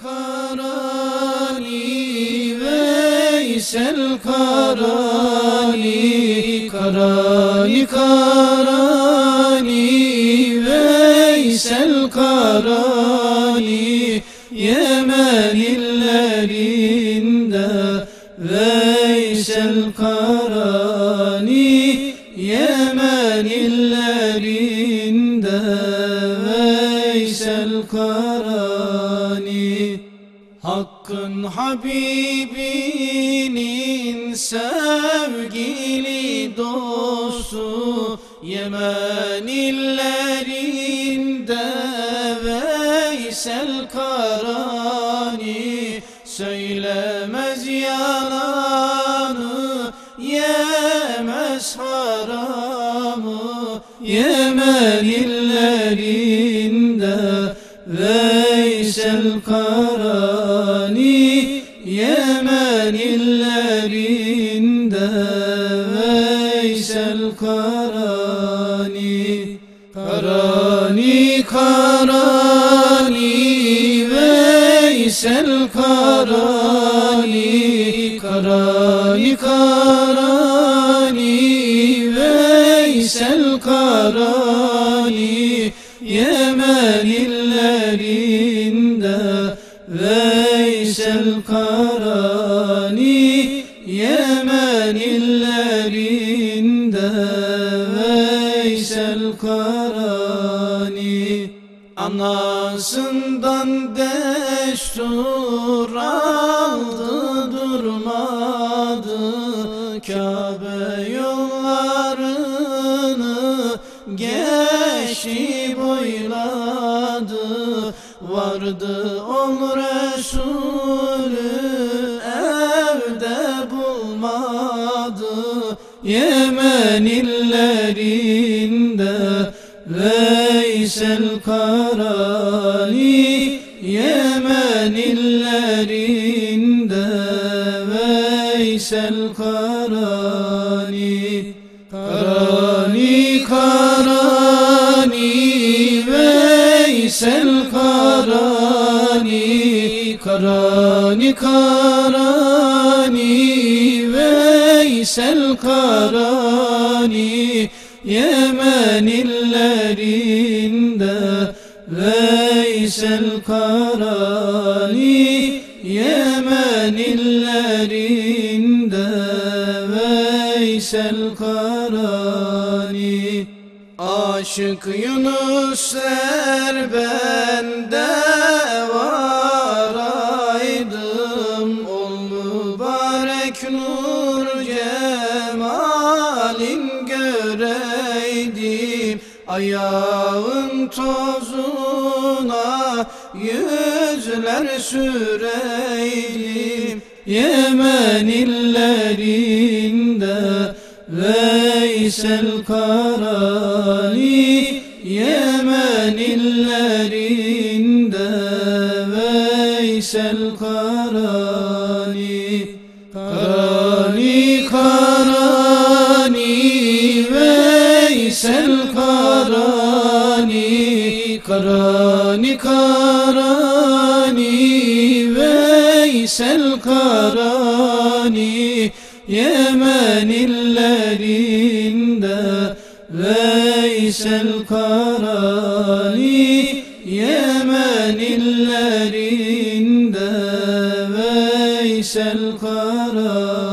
Karani Veysel Karani Karani Karani Veysel Karani Yemen illerinde Veysel Karani Yemen illerinde Karani Hakkın Habibinin sevgili dostu Yemen illerinde Veysel Karani Söylemez yalanı Yemez haramı Yemen illerinde Veysel Karani Yemen illerinde. Veysel Karani Karani Karani. Veysel Karani Karani Karani. Veysel Karani Yemen illerinde Veysel Karani Yemen illerinde Veysel Karani. Anasından destur aldı durmadı. Kabe yollarını geçti boyladı Vardı ol Resulü evde bulmadı. Yemen illerinde Veysel Karani Yemen illerinde Veysel Karani Veysel Karani Karani Karani Veysel Karani Yemen illerinde Veysel Karani Yemen illerinde Veysel Karani Aşık Yunusler bende varaydım Ol mübarek nur cemalin göreydim. Ayağın tozuna yüzler süreydim. Yemen illerinde Veysel Karani Yemen illerinde Veysel Karani. Karani Karani Veysel Karani. Karani Karani Veysel Karani Yemen illerinde Veysel Karani Yemen illerinde Veysel Karani